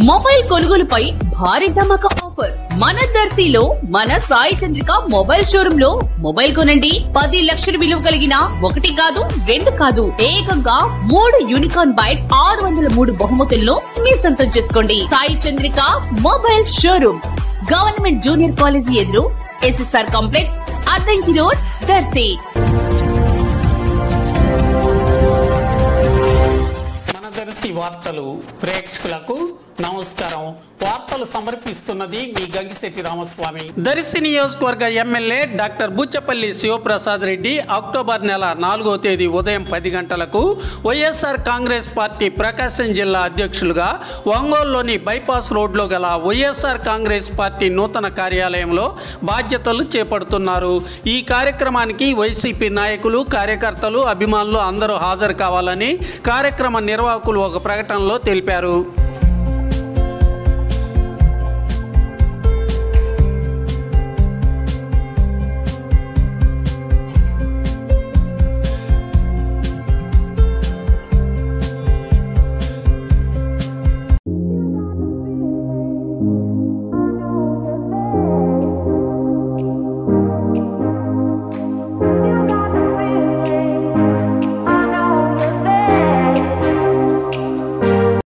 Mobile కొనుగోలుపై భారీ ధమాకా offer. మన దర్శిలో మన సాయి చంద్రిక మొబైల్ షోరూమ్లో మొబైల్ కొనండి. పది లక్షల విలువ కలిగిన ఒకటి కాదు రెండు కాదు ఏకంగా మూడు యూనికార్న్ బైక్స్ ఆరు వందల మూడు బహుమతుల్లో మీ సొంతం చేసుకోండి. Sai Chandrika mobile showroom government junior college ఎదురు SSR complex Addanki road Darsi. మన దర్శి వార్తలు ప్రేక్షకులకు నమస్కారం. వార్తలు సమర్పిస్తున్నది మీ గంగిశెట్టి రామస్వామి. దర్శి నియోజకవర్గ MLA doctor Buchepalli Sivaprasad Reddy October నెల నాలుగో తేదీ ఉదయం పది గంటలకు వైఎస్ఆర్ కాంగ్రెస్ పార్టీ ప్రకాశం జిల్లా అధ్యక్షులుగా ఒంగోలులోని బైపాస్ రోడ్లో గల వైఎస్ఆర్ కాంగ్రెస్ పార్టీ నూతన కార్యాలయంలో బాధ్యతలు చేపడుతున్నారు. ఈ కార్యక్రమానికి వైసీపీ నాయకులు కార్యకర్తలు అభిమానులు అందరూ హాజరు కావాలని కార్యక్రమ నిర్వాహకులు ఒక ప్రకటనలో తెలిపారు.